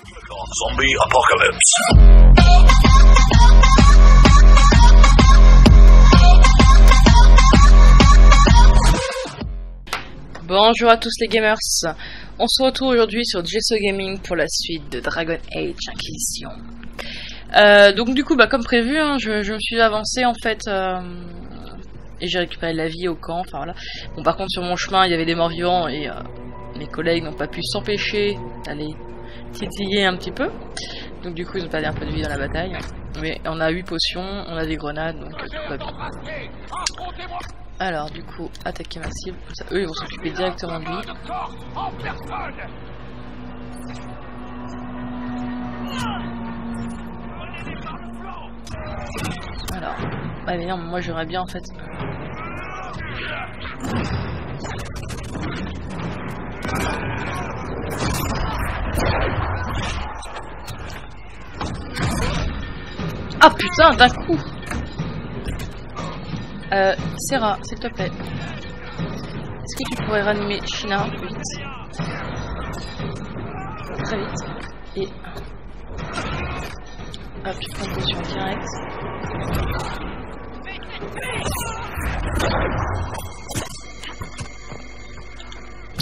Zombie. Bonjour à tous les gamers, on se retrouve aujourd'hui sur GSO Gaming pour la suite de Dragon Age Inquisition. Euh, donc du coup, bah, comme prévu, hein, je, je me suis avancé en fait euh, et j'ai récupéré la vie au camp. Enfin voilà. Bon, par contre sur mon chemin, il y avait des morts vivants et euh, mes collègues n'ont pas pu s'empêcher d'aller titiller un petit peu. Donc du coup, ils ont perdu un peu de vie dans la bataille. Mais on a 8 potions, on a des grenades, donc euh, tout va bien. Alors du coup, attaquer ma cible, ça, eux ils vont s'occuper directement de lui. Alors, ouais mais non, moi j'aurais bien en fait. Ah putain, d'un coup euh, Serra, s'il te plaît. Est-ce que tu pourrais ranimer Shina vite? Très vite. Et... Hop, je prends une direct.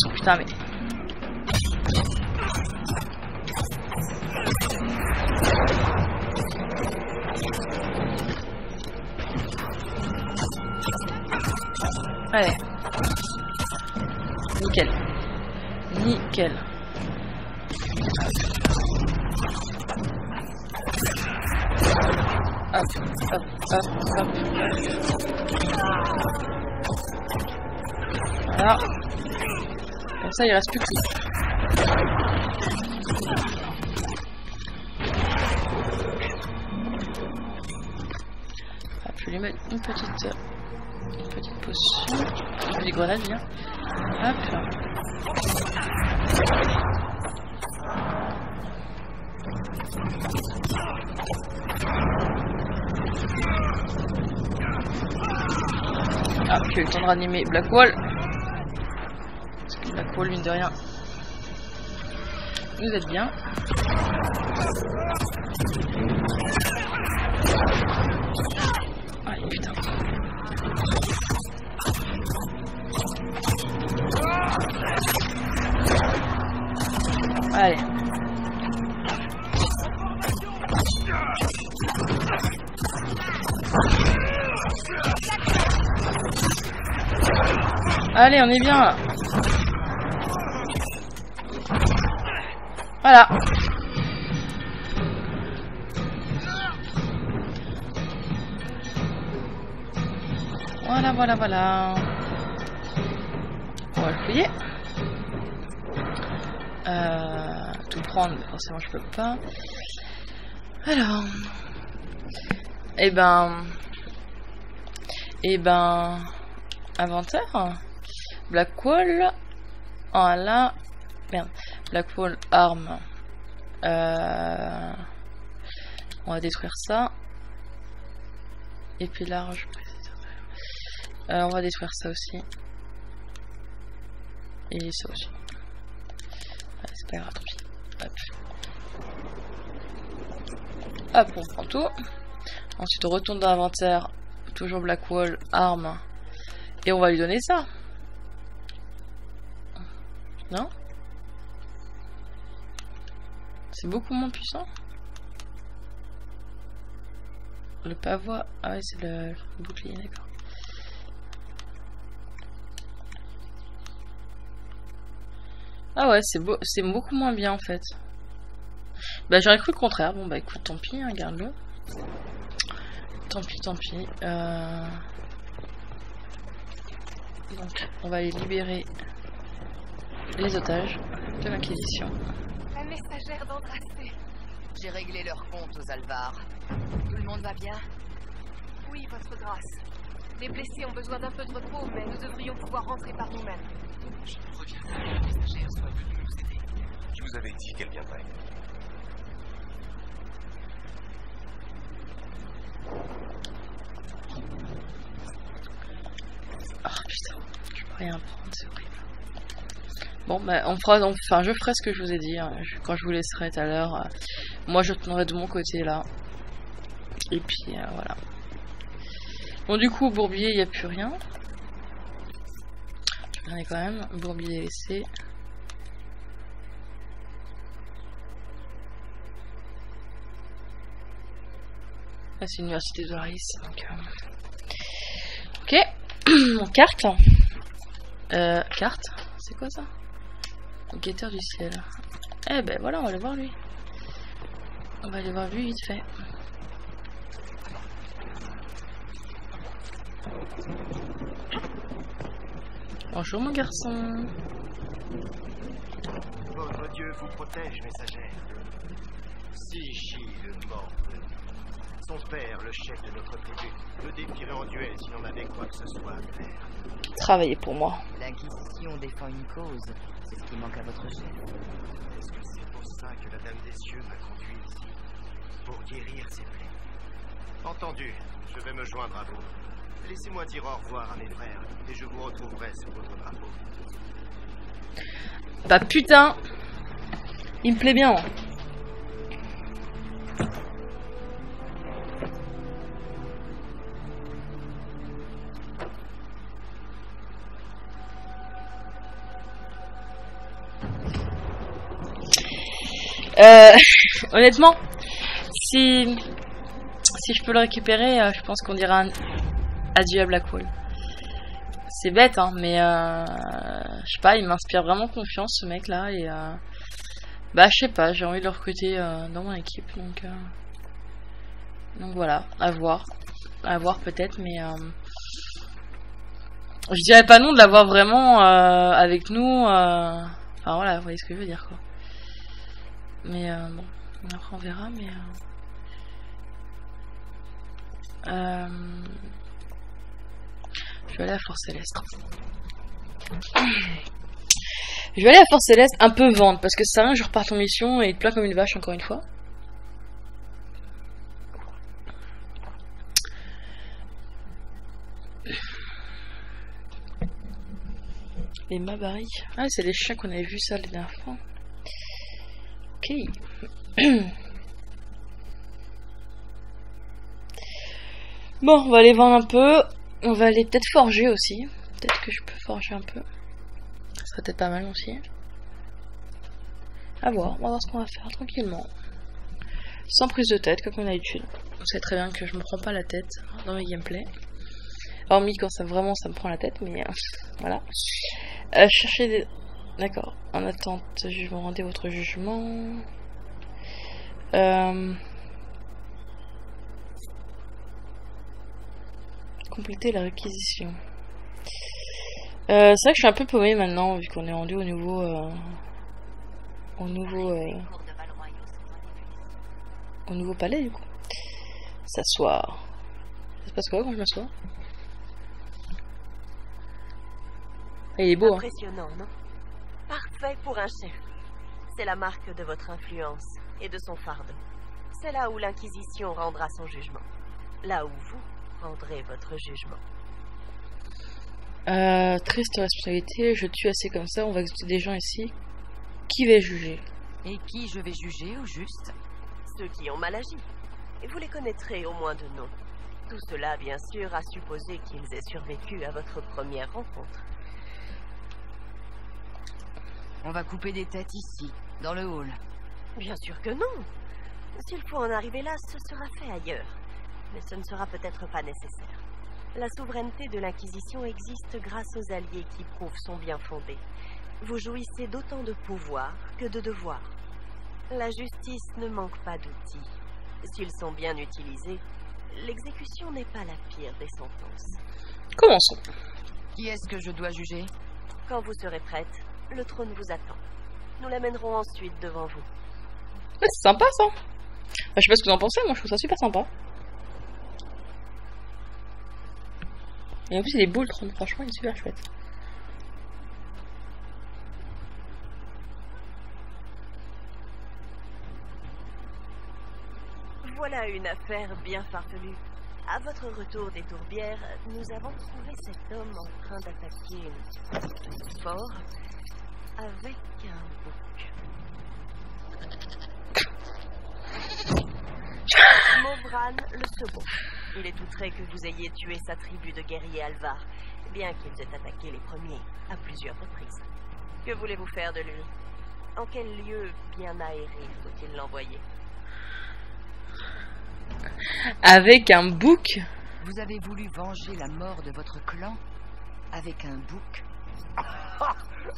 Oh putain, mais... Allez. Nickel. Nickel. Hop, hop, hop, hop. Voilà. Comme ça, il reste plus que. Hop, je vais lui mettre une petite, euh, une petite potion. Des grenades, bien. Hop. Ah, j'ai eu le temps de ranimer Blackwall. Parce que Blackwall, mine de rien, vous êtes bien. Ah, putain. Allez. Allez, on est bien là. Voilà. Voilà, voilà, voilà. On va le fouiller. Euh, tout prendre, forcément je peux pas. Alors. Eh ben. Eh ben. Inventaire. Blackwall. Voilà. Merde. Blackwall arme. Euh, on va détruire ça. Et puis large. Euh, on va détruire ça aussi. Et ça aussi. Hop. On prend tout. Ensuite, on retourne dans l'inventaire. Toujours Blackwall, arme. Et on va lui donner ça. Non? C'est beaucoup moins puissant. Le pavois. Ah ouais, c'est le bouclier, d'accord. Ah ouais, c'est beau, c'est beaucoup moins bien en fait. Bah j'aurais cru le contraire. Bon bah écoute, tant pis, hein, garde-le. Tant pis, tant pis. Euh... Donc on va aller libérer les otages de l'Inquisition. La messagère d'Andrasté. J'ai réglé leur compte aux Alvars. Tout le monde va bien? Oui, votre grâce. Les blessés ont besoin d'un peu de repos, mais nous devrions pouvoir rentrer par nous-mêmes. Je reviens que la soit venue nous aider. Je vous avais dit qu'elle viendrait. Ah putain, je peux rien prendre, c'est horrible. Bon, bah, on fera, enfin, je ferai ce que je vous ai dit hein, quand je vous laisserai tout à l'heure. euh, moi, je tournerai de mon côté là. Et puis euh, voilà. Bon, du coup, Bourbier, il n'y a plus rien. Quand même. Bourbier laissé. Ah, c'est l'université de Laris. Donc, euh, Ok. Carte. Euh, carte C'est quoi ça? Guetteur du ciel. Eh ben voilà, on va aller voir lui. On va aller voir lui vite fait. Bonjour mon garçon. Votre Dieu vous protège, messagère. Si Chi, le mort, son père, le chef de notre tribu, le défierait en duel s'il en avait quoi que ce soit à faire. Travaillez pour moi. L'Inquisition défend une cause. C'est ce qui manque à votre chef. Est-ce que c'est pour ça que la Dame des Cieux m'a conduit ici Pour guérir ses plaies? Entendu, je vais me joindre à vous. Laissez-moi dire au revoir à mes frères, et je vous retrouverai sur votre drapeau. Bah putain Il me plaît bien. hein. Euh, honnêtement, si si je peux le récupérer, euh, je pense qu'on dira un adieu à Blackwall. C'est bête, hein, mais euh, je sais pas, il m'inspire vraiment confiance ce mec-là et euh, bah je sais pas, j'ai envie de le recruter euh, dans mon équipe, donc donc voilà, à voir, à voir peut-être, mais je dirais pas non de l'avoir vraiment avec nous. Enfin voilà, vous voyez ce que je veux dire quoi. Mais bon, après on verra, mais. Je vais aller à Force Céleste. Je vais aller à Force Céleste un peu vendre parce que ça je repars en mission et te plaint comme une vache encore une fois. Les Mabari. Ah, c'est les chiens qu'on avait vu ça la dernière fois. Ok. bon, on va aller vendre un peu. On va aller peut-être forger aussi. Peut-être que je peux forger un peu. Ça serait peut-être pas mal aussi. À voir, on va voir ce qu'on va faire tranquillement. Sans prise de tête, comme. On sait très bien que je me prends pas la tête dans mes gameplays. Hormis quand ça vraiment ça me prend la tête, mais euh, voilà. Euh, chercher des. D'accord. En attente, jugement, rendez votre jugement. Euh... Compléter la réquisition. Euh, c'est vrai que je suis un peu paumé maintenant, vu qu'on est rendu au nouveau. euh, Au nouveau. euh, Au nouveau palais, du coup. S'asseoir. Ça se passe quoi quand je m'assois? Il est beau, hein. Impressionnant, non? Parfait pour un chef. C'est la marque de votre influence et de son fardeau. C'est là où l'Inquisition rendra son jugement. Là où vous rendrez votre jugement. Euh, triste responsabilité, je tue assez comme ça, on va exécuter des gens ici. Qui va juger? Et qui je vais juger au juste? Ceux qui ont mal agi. Et vous les connaîtrez au moins de nom. Tout cela, bien sûr, à supposer qu'ils aient survécu à votre première rencontre. On va couper des têtes ici, dans le hall. Bien sûr que non. S'il faut en arriver là, ce sera fait ailleurs. Mais ce ne sera peut-être pas nécessaire. La souveraineté de l'Inquisition existe grâce aux alliés qui prouvent son bien fondé. Vous jouissez d'autant de pouvoir que de devoirs. La justice ne manque pas d'outils. S'ils sont bien utilisés, l'exécution n'est pas la pire des sentences. Commençons. Qui est-ce que je dois juger? Quand vous serez prête, le trône vous attend. Nous l'amènerons ensuite devant vous. Ouais, c'est sympa ça. Enfin, je sais pas ce que vous en pensez, moi je trouve ça super sympa. Et en plus il est beau le trône, franchement il est super chouette. Voilà une affaire bien farfelue. À votre retour des tourbières, nous avons trouvé cet homme en train d'attaquer un fort. avec un bouc. Mauvran le second. Il est outré que vous ayez tué sa tribu de guerriers alvar, bien qu'ils aient attaqué les premiers à plusieurs reprises. Que voulez-vous faire de lui? En quel lieu bien aéré faut-il l'envoyer? Avec un bouc. Vous avez voulu venger la mort de votre clan avec un bouc?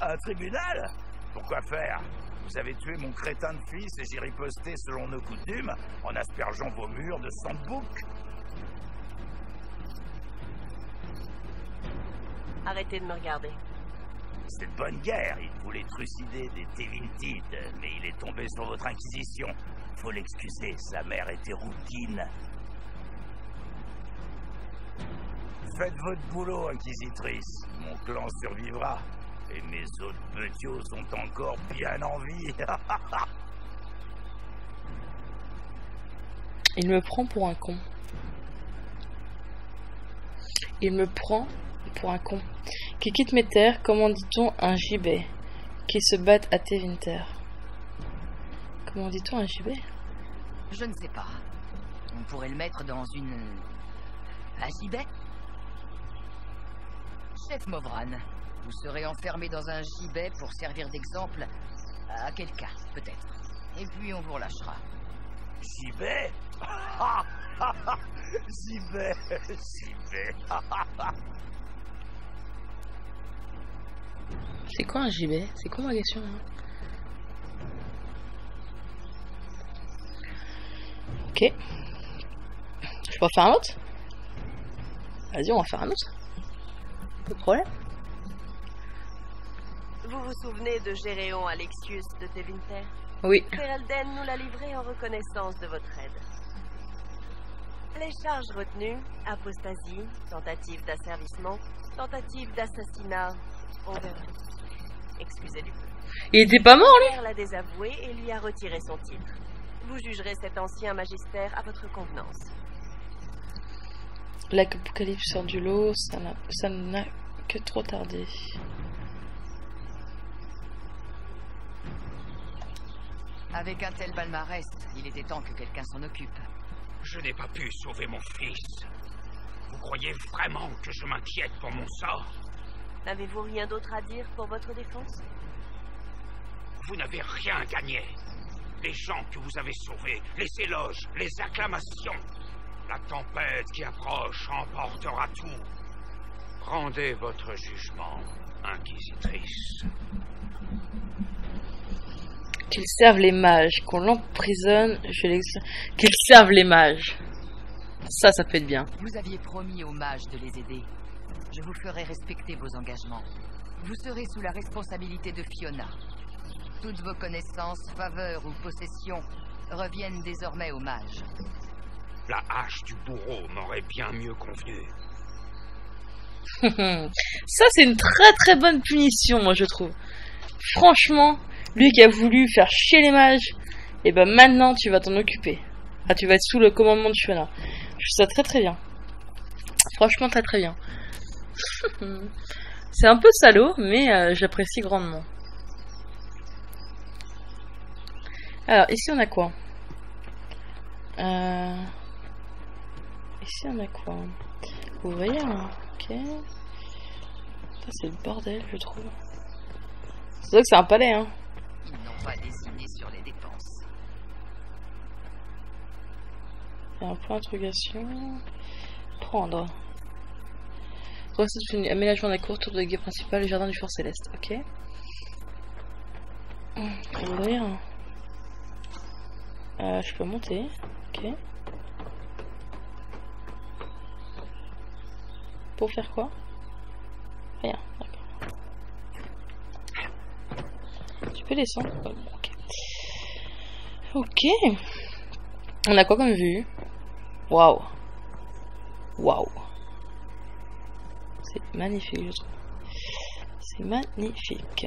Un tribunal? Pourquoi faire? Vous avez tué mon crétin de fils et j'ai riposté selon nos coutumes en aspergeant vos murs de sang de bouc. Arrêtez de me regarder. C'est de bonne guerre, il voulait trucider des Tevintides, mais il est tombé sur votre inquisition. Faut l'excuser, sa mère était routine. Faites votre boulot, inquisitrice. Mon clan survivra. Et mes autres petits sont encore bien en vie. Il me prend pour un con. Il me prend pour un con. Qui quitte mes terres, comment dit-on un gibet Qui se bat à Tevinter. Comment dit-on un gibet Je ne sais pas. On pourrait le mettre dans une... un gibet? Chef Movran, vous serez enfermé dans un gibet pour servir d'exemple à quelqu'un, peut-être. Et puis on vous relâchera. Vais J'y vais C'est quoi un gibet? C'est quoi ma question hein Ok. Je peux en faire un autre Vas-y, on va faire un autre. Pas de problème. Vous vous souvenez de Géréon Alexius de Tevinter Oui. Ferelden nous l'a livré en reconnaissance de votre aide. Les charges retenues, apostasie, tentative d'asservissement, tentative d'assassinat, on verra. Excusez du peu. Il était pas mort, lui Père l'a désavoué et lui a retiré son titre. Vous jugerez cet ancien magistère à votre convenance. L'apocalypse sort du lot, ça n'a- ça n'a que trop tardé. Avec un tel palmarès, il était temps que quelqu'un s'en occupe. Je n'ai pas pu sauver mon fils. Vous croyez vraiment que je m'inquiète pour mon sort? N'avez-vous rien d'autre à dire pour votre défense? Vous n'avez rien gagné. Les gens que vous avez sauvés, les éloges, les acclamations. La tempête qui approche emportera tout. Rendez votre jugement, Inquisitrice. Qu'ils servent les mages, qu'on l'emprisonne, je. Qu'ils servent les mages. Ça, ça peut être bien. Vous aviez promis aux mages de les aider. Je vous ferai respecter vos engagements. Vous serez sous la responsabilité de Fiona. Toutes vos connaissances, faveurs ou possessions reviennent désormais aux mages. La hache du bourreau m'aurait bien mieux convenu. Ça, c'est une très très bonne punition, moi, je trouve. Franchement, lui qui a voulu faire chier les mages, et ben maintenant, tu vas t'en occuper. Ah, tu vas être sous le commandement de Fiona. Je trouve ça très très bien. Franchement, très très bien. c'est un peu salaud, mais euh, j'apprécie grandement. Alors, ici, on a quoi? Euh... Ici, on a quoi? Vous voyez, hein ok. C'est le bordel, je trouve. C'est vrai que c'est un palais, hein. Ils n'ont pas décidé sur les dépenses. Il y a un point d'interrogation. Prendre. Recette une aménagement de la cour autour de guet principale, le jardin du fort céleste. Ok. Euh, je peux monter. Ok. Pour faire quoi? Rien. Tu peux descendre Ok. Ok. On a quoi comme vue? Waouh. Waouh. Magnifique, je trouve. C'est magnifique.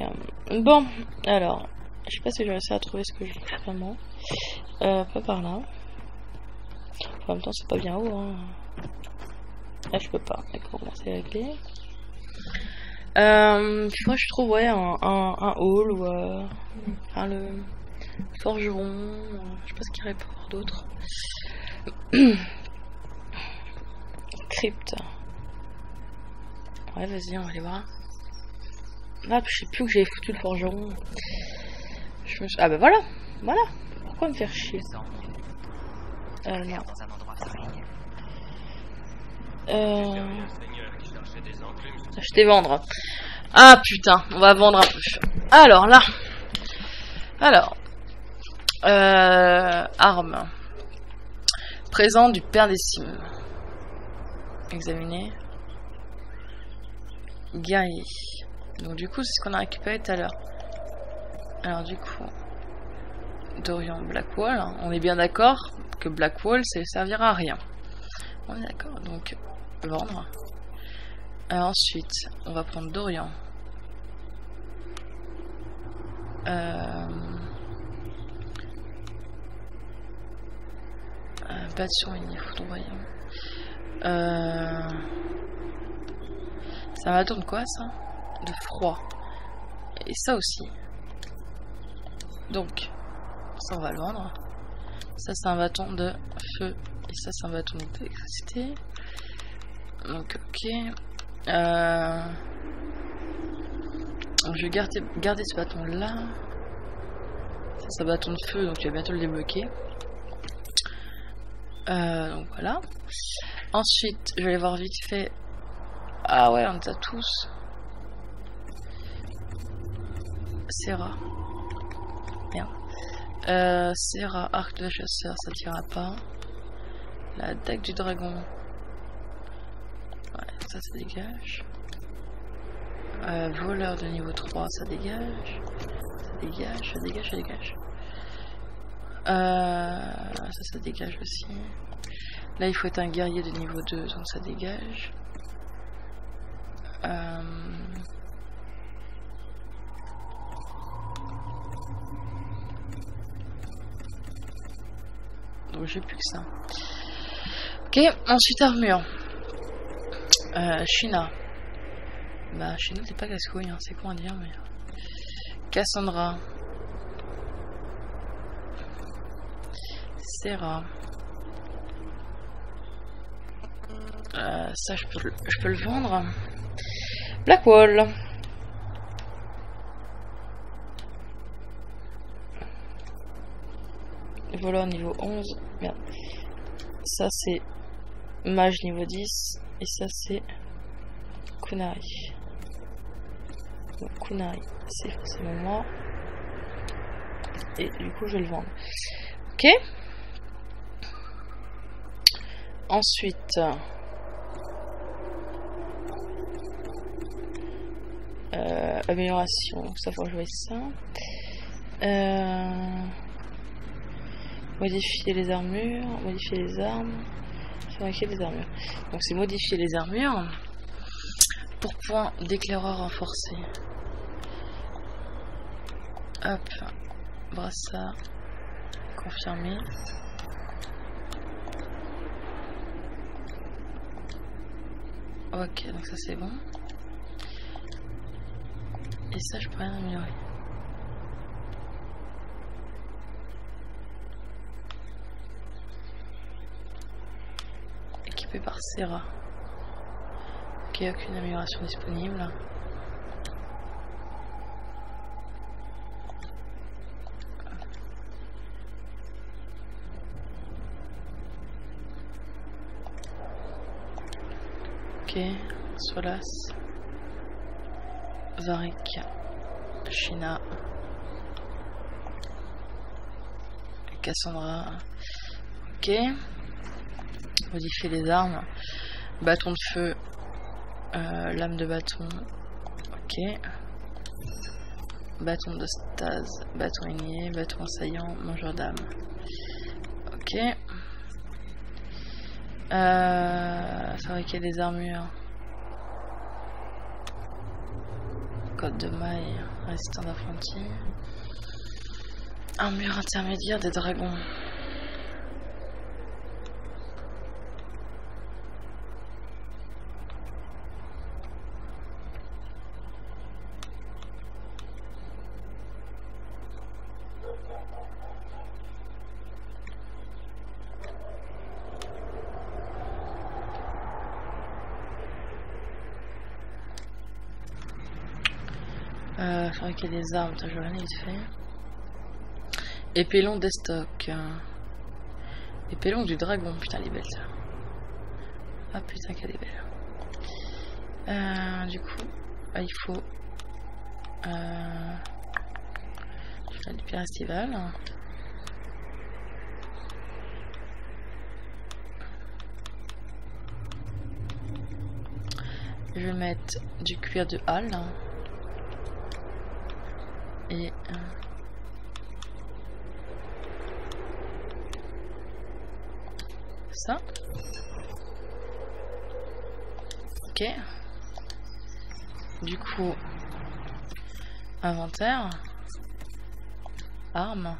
Bon, alors, je sais pas si je vais réussir à trouver ce que je veux vraiment. Euh, pas par là. En même temps, c'est pas bien haut. Hein. Je peux pas. D'accord, c'est réglé. Euh, je crois que je trouve ouais, un, hall ou euh, le forgeron. je sais pas ce qu'il y aurait pour d'autres. Crypte. Ouais, vas-y, on va aller voir. Ah, je sais plus que j'avais foutu le forgeron. Ah bah voilà, voilà. Pourquoi me faire chier euh, non. Euh... Acheter, vendre. Ah putain, on va vendre un peu. Alors là. Alors. Euh... Armes. Présent du père des cimes. Examiner. Guerrier. Donc du coup, c'est ce qu'on a récupéré tout à l'heure. Alors du coup. Dorian Blackwall. hein. On est bien d'accord que Blackwall, ça ne servira à rien. On est d'accord. Donc, vendre. Euh, ensuite, on va prendre Dorian. Euh... Battre sur une foudroyant. Euh... Ça va de quoi ça? De froid. Et ça aussi. Donc, ça on va le vendre. Ça c'est un bâton de feu. Et ça c'est un bâton d'électricité. Donc ok. Euh... Je vais garder, garder ce bâton là. Ça c'est un bâton de feu donc tu vas bientôt le débloquer. Euh, donc voilà. Ensuite, je vais aller voir vite fait. Ah ouais, on les a tous. Serra. Merde. Euh, Serra, arc de chasseur, ça tirera pas. La dague du dragon. Ouais, ça, ça dégage. Euh, voleur de niveau 3, ça dégage. Ça dégage, ça dégage, ça dégage. Euh, ça, ça dégage aussi. Là, il faut être un guerrier de niveau 2, donc ça dégage. Euh... Donc j'ai plus que ça. Ok, ensuite armure. Euh, Shina. Bah, Shina, t'es pas casse-couille, hein, c'est con à dire, mais. Cassandra. Serra. Euh, ça, je peux le vendre. Blackwall. Voilà, niveau 11. Merde. Ça, c'est mage niveau 10. Et ça, c'est Kunari. Donc, Kunari, c'est forcément moi. Et du coup, je vais le vendre. Ok. Ensuite. Euh, amélioration, ça faut voie ça. Euh, modifier les armures, modifier les armes, fabriquer des armures. Donc c'est modifier les armures pour point d'éclaireur renforcé. Hop, brassard, confirmé. Ok, donc ça c'est bon. Et ça, je peux rien améliorer. Équipé par Serra. Ok, aucune amélioration disponible. Ok, Solas. Varek, Shina, Cassandra. Ok. Modifier les armes. Bâton de feu. euh, lame de bâton. Ok. Bâton de stase. Bâton aigné. Bâton assaillant. Mangeur d'âme. Ok. Euh, fabriquer des armures. De maille, résistant d'apprenti. Armure intermédiaire des dragons. Euh, fabriquer des armes, t'as rien vite fait. Épée longue des stocks. Épée longue du dragon, putain, elle est belle ça. Ah putain, qu'elle est belle. Euh, du coup, bah, il faut. Euh, vais du pierre estivale. Je vais mettre du cuir de halle. Et. euh, ça. Ok. Du coup, inventaire, armes.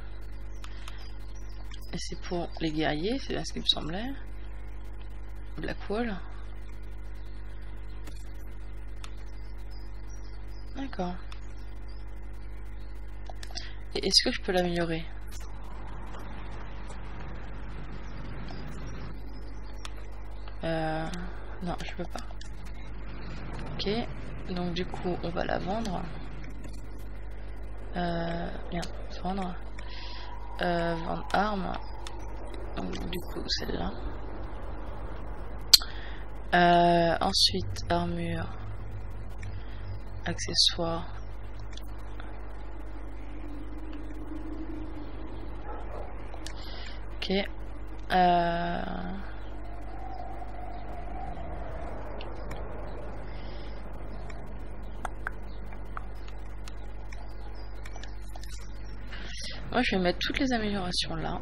Et c'est pour les guerriers, c'est bien ce qui me semblait. Blackwall. D'accord. Est-ce que je peux l'améliorer? Euh... Non, je peux pas. Ok, donc du coup, on va la vendre. Euh... Bien, vendre. Euh, vendre arme. Donc du coup, celle-là. Euh, ensuite, armure. Accessoires. Ok. Euh... Moi, je vais mettre toutes les améliorations là.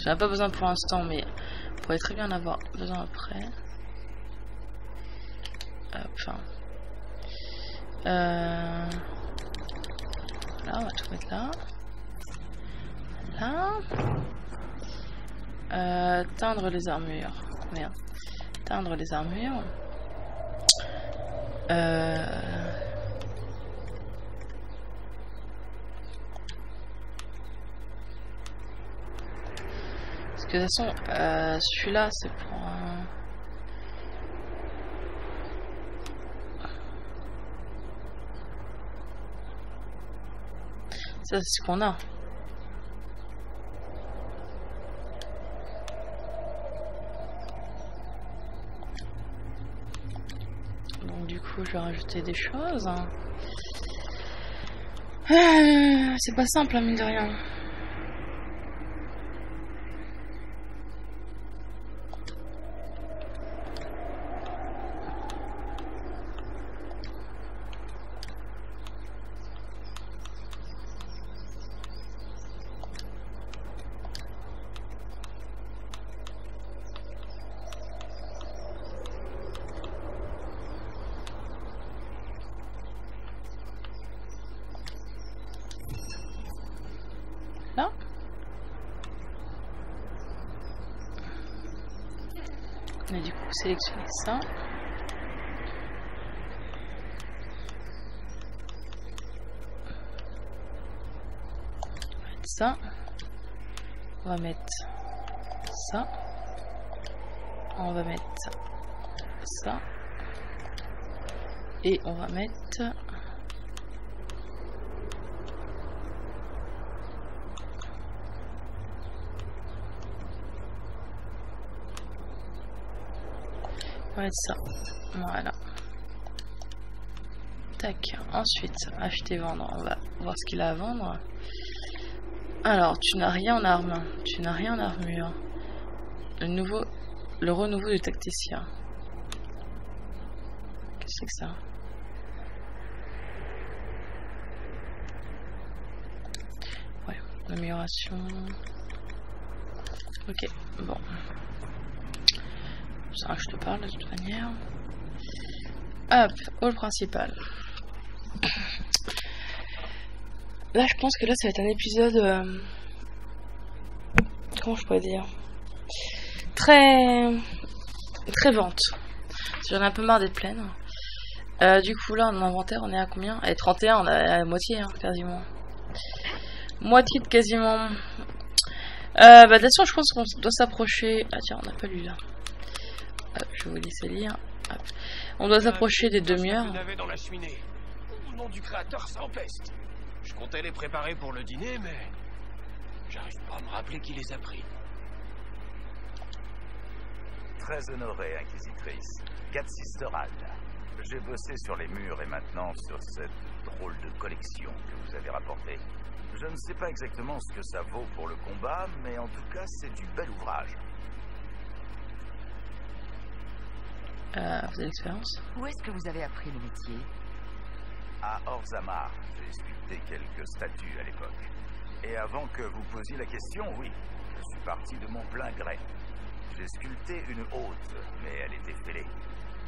J'en ai pas besoin pour l'instant, mais on pourrait très bien en avoir besoin après. Enfin. Euh... Là, on va tout mettre là. Là. Euh, teindre les armures. Merde. Teindre les armures. Euh... Parce que de toute façon, euh, celui-là, c'est pour. Ça, c'est ce qu'on a. Donc du coup, je vais rajouter des choses. Euh, C'est pas simple, hein, mine de rien. Là. On a du coup sélectionné ça. On va mettre ça. On va mettre ça. On va mettre ça. Et on va mettre On va mettre ça. Voilà. Tac. Ensuite, acheter, vendre. On va voir ce qu'il a à vendre. Alors, tu n'as rien en arme. Tu n'as rien en armure. Le nouveau... Le renouveau du tacticien. Qu'est-ce que c'est que ça? Ouais, amélioration. Ok, bon. Ça, je te parle de toute manière. Hop, hall principal. Là, je pense que là, ça va être un épisode. euh, Comment je pourrais dire? Très. Très vente. J'en ai un peu marre d'être pleine. Euh, du coup, là, en inventaire, on est à combien? Et 31, on a la moitié, hein, quasiment. Moitié de quasiment. Euh, bah, de toute façon, je pense qu'on doit s'approcher. Ah, tiens, on n'a pas lu là. Hop, je vais vous laisser lire. Hop. On doit s'approcher des demi-heures. dans la cheminée. le nom du créateur s'empeste. Je comptais les préparer pour le dîner, mais j'arrive pas à me rappeler qui les a pris. Très honoré, Inquisitrice. Sisteral. J'ai bossé sur les murs et maintenant sur cette drôle de collection que vous avez rapportée. Je ne sais pas exactement ce que ça vaut pour le combat, mais en tout cas, c'est du bel ouvrage. Euh, vous avez l'expérience? Où est-ce que vous avez appris le métier? À Orzamar, j'ai sculpté quelques statues à l'époque. Et avant que vous posiez la question, oui, je suis parti de mon plein gré. J'ai sculpté une haute, mais elle était fêlée.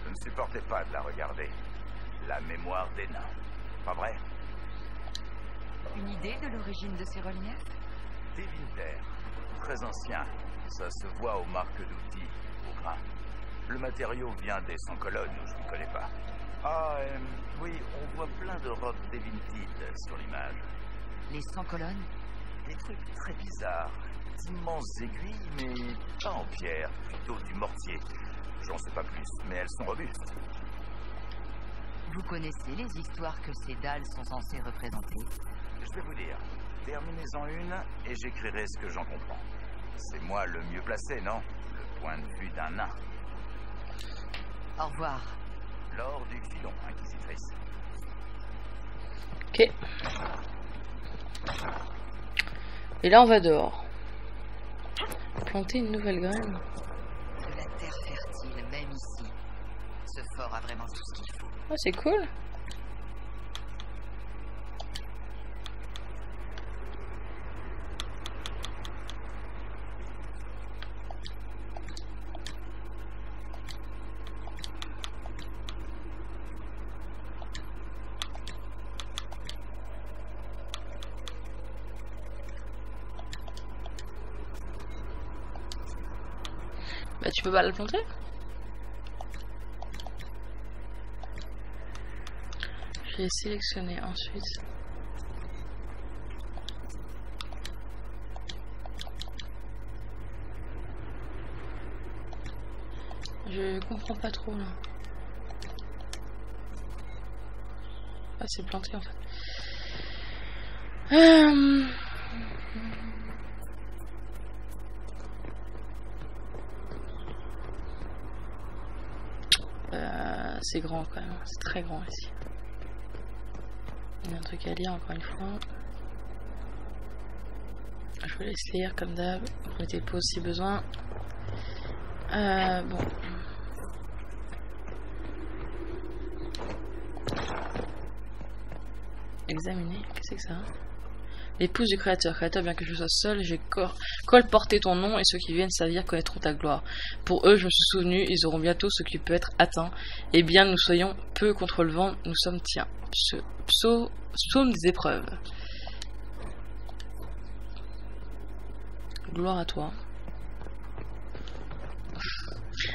Je ne supportais pas de la regarder. La mémoire des nains. Pas vrai? Une idée de l'origine de ces reliefs? Des Vinter. Très ancien. Ça se voit aux marques d'outils, au grain. Le matériau vient des 100 colonnes, je ne connais pas. Ah, euh, oui, on voit plein de robes Devintid sur l'image. Les 100 colonnes Des trucs très bizarres. D'immenses aiguilles, mais pas en pierre, plutôt du mortier. J'en sais pas plus, mais elles sont robustes. Vous connaissez les histoires que ces dalles sont censées représenter Je vais vous dire. Terminez-en une et j'écrirai ce que j'en comprends. C'est moi le mieux placé, non? Le point de vue d'un nain. Au revoir. Lors du filon, inquisitrice. Ok. Et là, on va dehors. Planter une nouvelle graine. De la terre fertile, même ici. Ce fort a vraiment tout ce qu'il faut. Oh, c'est cool. Bah tu peux pas la planter Je vais sélectionner ensuite. Je comprends pas trop là. Ah c'est planté en fait. Euh... c'est grand quand même, c'est très grand ici. Il y a un truc à lire encore une fois. Je vous laisse lire comme d'hab. Mettez pause si besoin. Euh, bon. Examiner, qu'est-ce que c'est que ça? L'épouse du créateur. Créateur, bien que je sois seul, j'ai colporté ton nom et ceux qui viennent servir connaîtront ta gloire. Pour eux, je me suis souvenu, ils auront bientôt ce qui peut être atteint. Eh bien, nous soyons peu contre le vent, nous sommes tiens. Psaume des épreuves. Gloire à toi.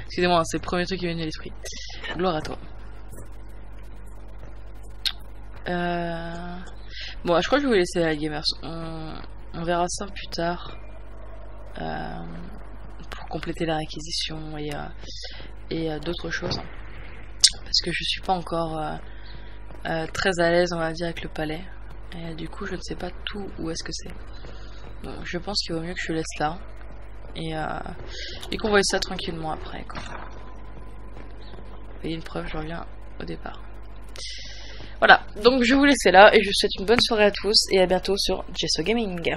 Excusez-moi, c'est le premier truc qui m'est venu à l'esprit. Gloire à toi. Euh... Bon, je crois que je vais vous laisser la gamers. On, verra ça plus tard. Euh, pour compléter la réquisition et, euh, et euh, d'autres choses. Parce que je suis pas encore très à l'aise, on va dire, avec le palais. Et du coup, je ne sais pas tout où est-ce que c'est. Donc, je pense qu'il vaut mieux que je laisse là. Et, et qu'on voit ça tranquillement après. Quoi. Vous voyez une preuve, je reviens au départ. Voilà, donc je vous laisser là et je vous souhaite une bonne soirée à tous et à bientôt sur Gesso Gaming.